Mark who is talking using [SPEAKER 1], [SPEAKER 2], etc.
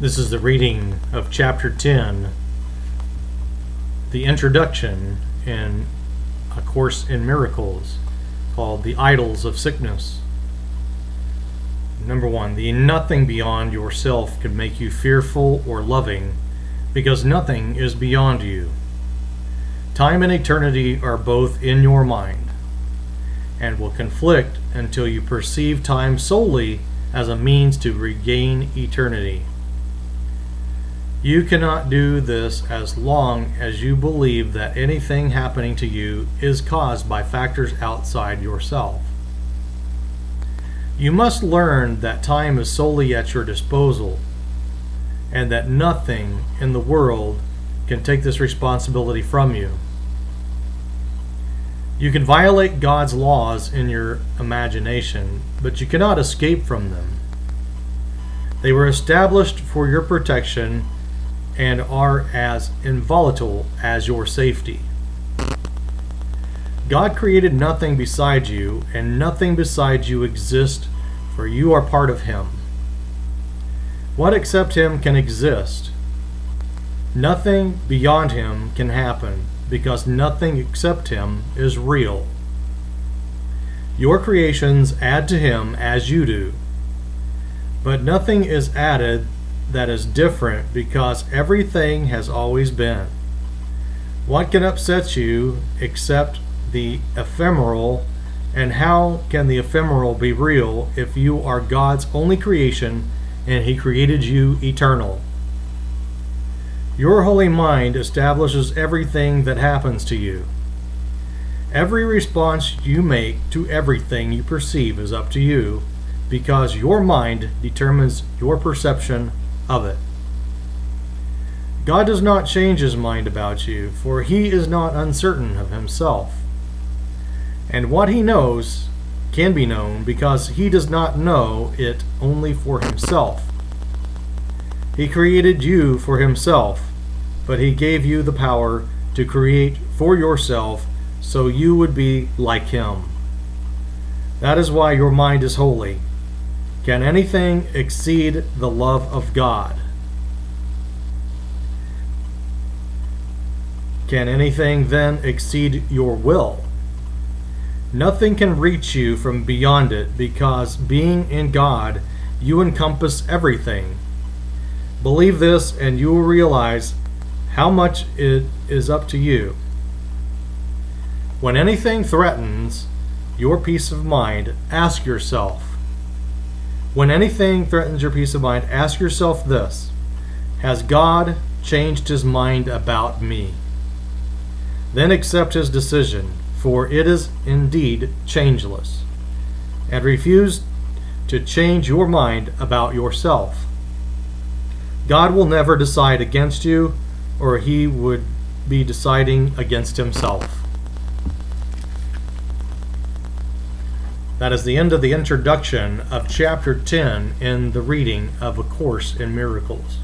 [SPEAKER 1] This is the reading of chapter 10, the introduction in A Course in Miracles called The Idols of Sickness. Number one, the nothing beyond yourself can make you fearful or loving because nothing is beyond you. Time and eternity are both in your mind and will conflict until you perceive time solely as a means to regain eternity. You cannot do this as long as you believe that anything happening to you is caused by factors outside yourself. You must learn that time is solely at your disposal and that nothing in the world can take this responsibility from you. You can violate God's laws in your imagination, but you cannot escape from them. They were established for your protection and are as inviolable as your safety. God created nothing beside you, and nothing beside you exists, for you are part of Him. What except Him can exist? Nothing beyond Him can happen, because nothing except Him is real. Your creations add to Him as you do, but nothing is added that is different because everything has always been. What can upset you except the ephemeral, and how can the ephemeral be real if you are God's only creation and He created you eternal? Your holy mind establishes everything that happens to you. Every response you make to everything you perceive is up to you because your mind determines your perception of it. God does not change his mind about you, for he is not uncertain of himself. And what he knows can be known because he does not know it only for himself. He created you for himself, but he gave you the power to create for yourself so you would be like him. That is why your mind is holy can anything exceed the love of God? Can anything then exceed your will? Nothing can reach you from beyond it because being in God, you encompass everything. Believe this and you will realize how much it is up to you. When anything threatens your peace of mind, ask yourself, when anything threatens your peace of mind, ask yourself this Has God changed his mind about me? Then accept his decision, for it is indeed changeless. And refuse to change your mind about yourself. God will never decide against you, or he would be deciding against himself. That is the end of the introduction of chapter 10 in the reading of A Course in Miracles.